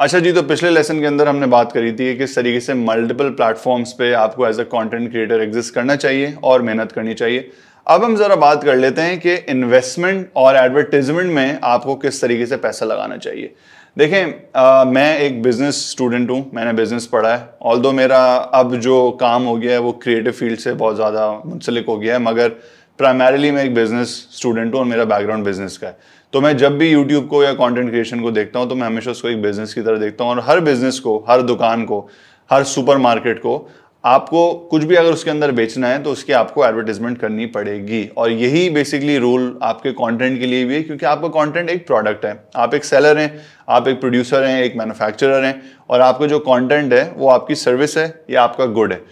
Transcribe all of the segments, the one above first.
अच्छा जी तो पिछले लेसन के अंदर हमने बात करी थी कि किस तरीके से मल्टीपल प्लेटफॉर्म्स पे आपको as a content creator exist करना चाहिए और मेहनत करनी चाहिए। अब हम ज़रा बात कर लेते हैं कि इन्वेस्टमेंट और एडवर्टीजमेंट में आपको किस तरीके से पैसा लगाना चाहिए। देखें आ, मैं एक बिज़नेस स्टूडेंट हूँ मैंने बिज़नेस पढ़ा है। ऑल मेरा अब जो काम हो गया है वो क्रिएटिव फ़ील्ड से बहुत ज़्यादा मुंसलिक हो गया है मगर प्राइमरीली मैं एक बिज़नेस स्टूडेंट हूँ और मेरा बैकग्राउंड बिज़नेस का है। तो मैं जब भी यूट्यूब को या कंटेंट क्रिएशन को देखता हूँ तो मैं हमेशा उसको एक बिज़नेस की तरह देखता हूँ। और हर बिज़नेस को, हर दुकान को, हर सुपर को आपको कुछ भी अगर उसके अंदर बेचना है तो उसकी आपको एडवर्टीजमेंट करनी पड़ेगी। और यही बेसिकली रूल आपके कंटेंट के लिए भी है, क्योंकि आपका कंटेंट एक प्रोडक्ट है। आप एक सेलर हैं, आप एक प्रोड्यूसर हैं, एक मैन्युफैक्चरर हैं, और आपका जो कंटेंट है, वो आपकी सर्विस है या आपका गुड है।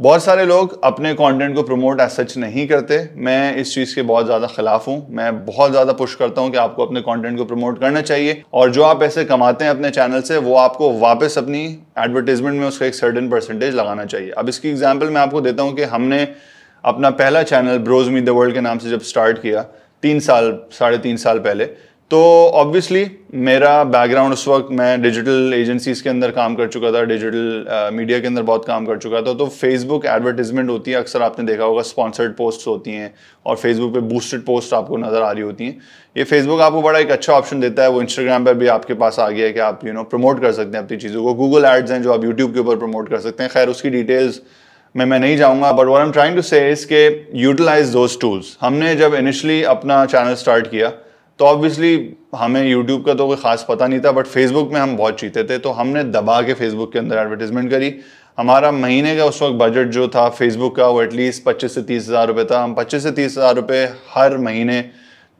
बहुत सारे लोग अपने कंटेंट को प्रमोट एज सच नहीं करते। मैं इस चीज़ के बहुत ज़्यादा खिलाफ हूँ। मैं बहुत ज़्यादा पुश करता हूँ कि आपको अपने कंटेंट को प्रमोट करना चाहिए। और जो आप पैसे कमाते हैं अपने चैनल से, वो आपको वापस अपनी एडवर्टीजमेंट में उसका एक सर्टन परसेंटेज लगाना चाहिए। अब इसकी एग्ज़ाम्पल मैं आपको देता हूँ कि हमने अपना पहला channel bros me the world के नाम से जब स्टार्ट किया, तीन साल, साढ़े तीन साल पहले तो ऑब्वियसली मेरा बैकग्राउंड उस वक्त मैं डिजिटल एजेंसीज के अंदर काम कर चुका था डिजिटल मीडिया के अंदर बहुत काम कर चुका था। तो फेसबुक एडवर्टीजमेंट होती है, अक्सर आपने देखा होगा स्पॉन्सर्ड पोस्ट होती हैं और फेसबुक पे बूस्टेड पोस्ट आपको नज़र आ रही होती हैं। ये फेसबुक आपको बड़ा एक अच्छा ऑप्शन देता है, वो इंस्टाग्राम पर भी आपके पास आ गया है कि आप यू नो प्रमोट कर सकते हैं अपनी चीज़ों को। गूगल एड्स हैं जो आप यूट्यूब के ऊपर प्रमोट कर सकते हैं। खैर, उसकी डिटेल्स में, मैं नहीं जाऊँगा but we're am trying to say utilise those tools हमने जब इनिशली अपना चैनल स्टार्ट किया तो ऑब्वियसली हमें यूट्यूब का तो कोई ख़ास पता नहीं था बट फेसबुक में हम बहुत चीते थे तो हमने दबा के फेसबुक के अंदर एडवर्टीजमेंट करी। हमारा महीने का उस वक्त बजट जो था फेसबुक का, वो एटलीस्ट पच्चीस से तीस हज़ार रुपये था। हम पच्चीस से तीस हज़ार रुपये हर महीने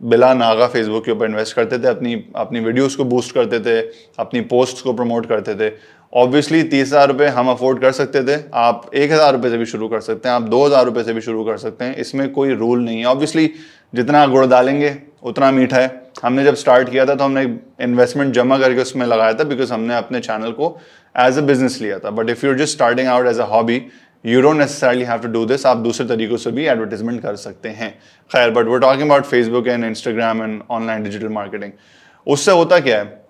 बिला नागा फेसबुक के ऊपर इन्वेस्ट करते थे, अपनी अपनी वीडियोस को बूस्ट करते थे, अपनी पोस्ट को प्रमोट करते थे। ऑब्वियसली तीस हज़ार रुपये हम अफोर्ड कर सकते थे, आप एक हज़ार रुपये से भी शुरू कर सकते हैं, आप दो हज़ार रुपये से भी शुरू कर सकते हैं, इसमें कोई रूल नहीं है। ऑब्वियसली जितना गुड़ डालेंगे उतना मीठा है। हमने जब स्टार्ट किया था तो हमने इन्वेस्टमेंट जमा करके उसमें लगाया था बिकॉज़ हमने अपने चैनल को एज अ बिज़नेस लिया था। But if you just starting out as a hobby you don't necessarily have to do this आप दूसरे तरीकों से भी एडवर्टीजमेंट कर सकते हैं। खैर बट वो talking about Facebook and Instagram and online digital marketing उससे होता क्या है?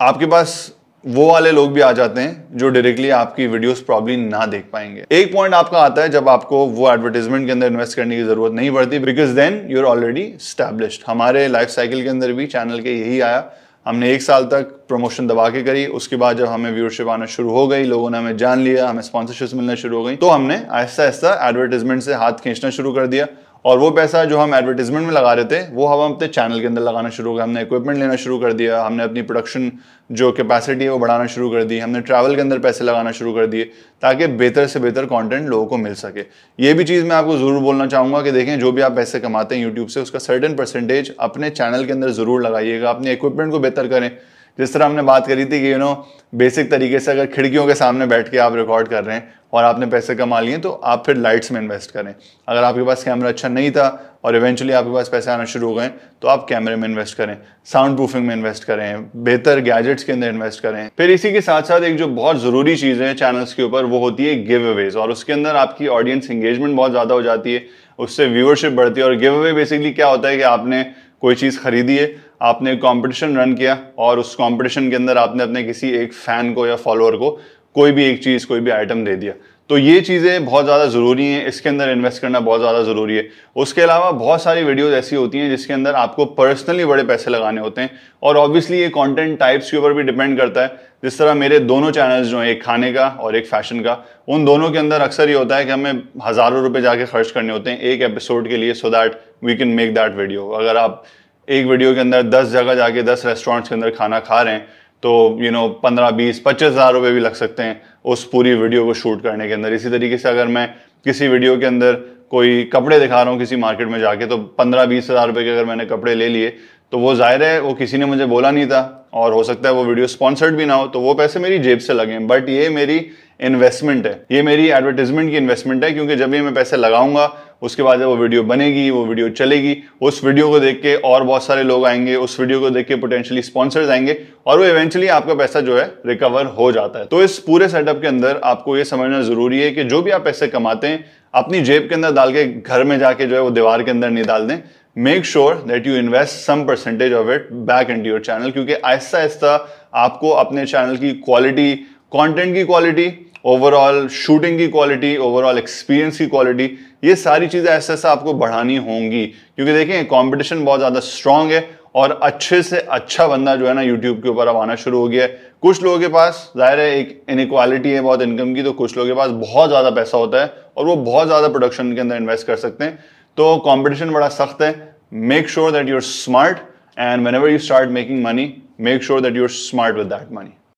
आपके पास वो वाले लोग भी आ जाते हैं जो डायरेक्टली आपकी वीडियोस प्रॉब्ली ना देख पाएँगे। एक पॉइंट आपका आता है जब आपको वो एडवर्टीजमेंट के अंदर इन्वेस्ट करने की ज़रूरत नहीं पड़ती because then you are already established हमारे लाइफ साइकिल के अंदर भी चैनल के यही आया। हमने एक साल तक प्रमोशन दबा के करी, उसके बाद जब हमें व्यूअरशिप आना शुरू हो गई, लोगों ने हमें जान लिया, हमें स्पॉन्सरशिप मिलना शुरू हो गई तो हमने आहिस्ता आहिस्ता एडवर्टीजमेंट से हाथ खींचना शुरू कर दिया। और वो पैसा जो हम एडवर्टीजमेंट में लगा रहे थे, वो हम अपने चैनल के अंदर लगाना शुरू हो गया हमने इक्विपमेंट लेना शुरू कर दिया, हमने अपनी प्रोडक्शन जो कैपेसिटी है वो बढ़ाना शुरू कर दी, हमने ट्रैवल के अंदर पैसे लगाना शुरू कर दिए, ताकि बेहतर से बेहतर कंटेंट लोगों को मिल सके। ये भी चीज़ मैं आपको ज़रूर बोलना चाहूँगा कि देखें, जो भी आप पैसे कमाते हैं यूट्यूब से, उसका सर्टन परसेंटेज अपने चैनल के अंदर ज़रूर लगाइएगा। अपने इक्विपमेंट को बेहतर करें। जिस तरह हमने बात करी थी कि यू नो बेसिक तरीके से अगर खिड़कियों के सामने बैठ के आप रिकॉर्ड कर रहे हैं और आपने पैसे कमा लिए तो आप फिर लाइट्स में इन्वेस्ट करें। अगर आपके पास कैमरा अच्छा नहीं था और इवेंचुअली आपके पास पैसे आना शुरू हो गए तो आप कैमरे में इन्वेस्ट करें साउंड प्रूफिंग में इन्वेस्ट करें, बेहतर गैजेट्स के अंदर इन्वेस्ट करें। फिर इसी के साथ साथ एक जो बहुत ज़रूरी चीज़ है चैनल्स के ऊपर, वो होती है गिव अवेज और उसके अंदर आपकी ऑडियंस इंगेजमेंट बहुत ज़्यादा हो जाती है, उससे व्यूअरशिप बढ़ती है और गिव अवे बेसिकली क्या होता है कि आपने कोई चीज़ खरीदी है, आपने कॉम्पिटिशन रन किया और उस कॉम्पिटिशन के अंदर आपने अपने किसी एक फ़ैन को या फॉलोअर को कोई भी एक चीज़, कोई भी आइटम दे दिया। तो ये चीज़ें बहुत ज़्यादा ज़रूरी हैं, इसके अंदर इन्वेस्ट करना बहुत ज़्यादा ज़रूरी है। उसके अलावा बहुत सारी वीडियोस ऐसी होती हैं जिसके अंदर आपको पर्सनली बड़े पैसे लगाने होते हैं और ऑब्वियसली ये कंटेंट टाइप्स के ऊपर भी डिपेंड करता है। जिस तरह मेरे दोनों चैनल्स जो हैं, एक खाने का और एक फ़ैशन का, उन दोनों के अंदर अक्सर ये होता है कि हमें हज़ारों रुपये जाके खर्च करने होते हैं एक एपिसोड के लिए so that we can make that video अगर आप एक वीडियो के अंदर दस जगह जाके दस रेस्टोरेंट्स के अंदर खाना खा रहे हैं तो यू नो पंद्रह, बीस, पच्चीस हज़ार रुपये भी लग सकते हैं उस पूरी वीडियो को शूट करने के अंदर। इसी तरीके से अगर मैं किसी वीडियो के अंदर कोई कपड़े दिखा रहा हूँ किसी मार्केट में जाके तो पंद्रह, बीस हज़ार रुपये के अगर मैंने कपड़े ले लिए तो वो ज़ाहिर है वो किसी ने मुझे बोला नहीं था और हो सकता है वो वीडियो स्पॉन्सर्ड भी ना हो तो वो पैसे मेरी जेब से लगे बट ये मेरी इन्वेस्टमेंट है। ये मेरी एडवर्टीजमेंट की इन्वेस्टमेंट है, क्योंकि जब ये मैं पैसे लगाऊँगा उसके बाद वो वीडियो बनेगी, वो वीडियो चलेगी, उस वीडियो को देख के और बहुत सारे लोग आएँगे, उस वीडियो को देख के पोटेंशियली स्पॉन्सर्स आएँगे और वो इवेंचुअली आपका पैसा जो है रिकवर हो जाता है। तो इस पूरे सेटअप के अंदर आपको ये समझना ज़रूरी है कि जो भी आप पैसे कमाते हैं, अपनी जेब के अंदर डाल के घर में जाके जो है वो दीवार के अंदर नहीं डाल दें। Make sure that you invest some percentage of it back in your channel क्योंकि आहिस्ता आहिस्ता आपको अपने चैनल की क्वालिटी कंटेंट की क्वालिटी ओवरऑल शूटिंग की क्वालिटी ओवरऑल एक्सपीरियंस की क्वालिटी ये सारी चीज़ें ऐसे ऐसे आपको बढ़ानी होंगी। क्योंकि देखें कंपटीशन बहुत ज़्यादा स्ट्रांग है और अच्छे से अच्छा बंदा जो है ना यूट्यूब के ऊपर अब आना शुरू हो गया है। कुछ लोगों के पास ज़ाहिर है एक इनक्वालिटी है बहुत इनकम की तो कुछ लोगों के पास बहुत ज़्यादा पैसा होता है और वो बहुत ज़्यादा प्रोडक्शन के अंदर इन्वेस्ट कर सकते हैं। तो कॉम्पिटिशन बड़ा सख्त है। Make sure that you're smart and whenever you start making money make sure that you're smart with that money